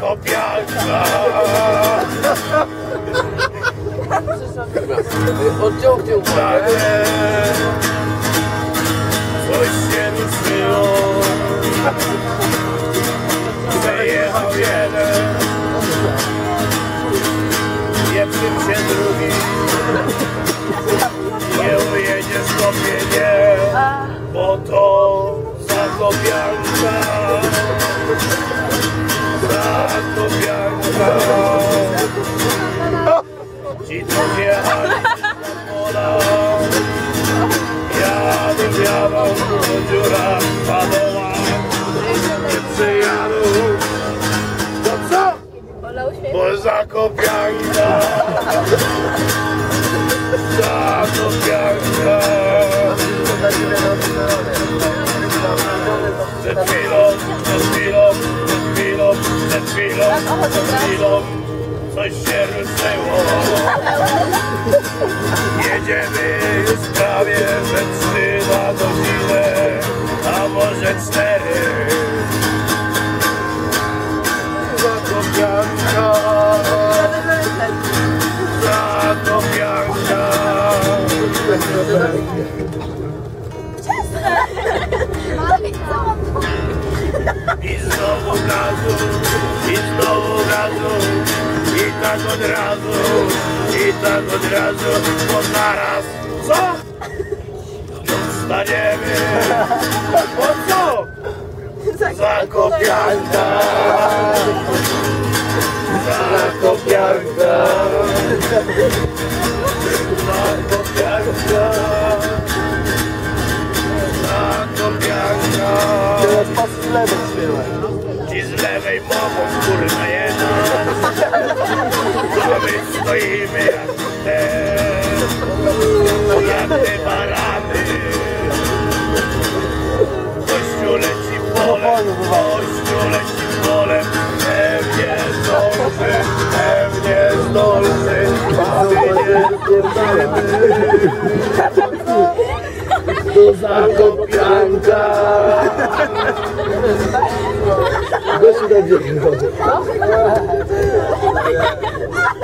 Zakopianka. Odciągnie uwagę. Coś się ruszyło. Przejechał jeden, pieprzył się drugi. Nie ujedziesz kopie, nie, bo to Zakopianka. Zakopianka Zakopianka Przed chwilą, przed chwilą, przed chwilą, przed chwilą, przed chwilą Coś się ruszyło Jedziemy już prawie we trzy na godzinę, a może cztery. Zakopianka, Zakopianka. I znowu gazu, i znowu gazu, tak od razu, i tak od razu, bo naraz, co? Staniemy, po co? Zakopianka, zakopianka, zakopianka, zakopianka. Teraz pas z lewej śpiewaj. Ci z lewej mogą kurwa jechać A my stoimy jak te Jak te barany. Kościół leci polem Kościół leci polem Pewnie zdąży Pewnie zdąży A my nie zdążymy Do Zakopianka biegnie.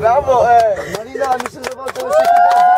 Bravo, eh! Marina, my se zavolali,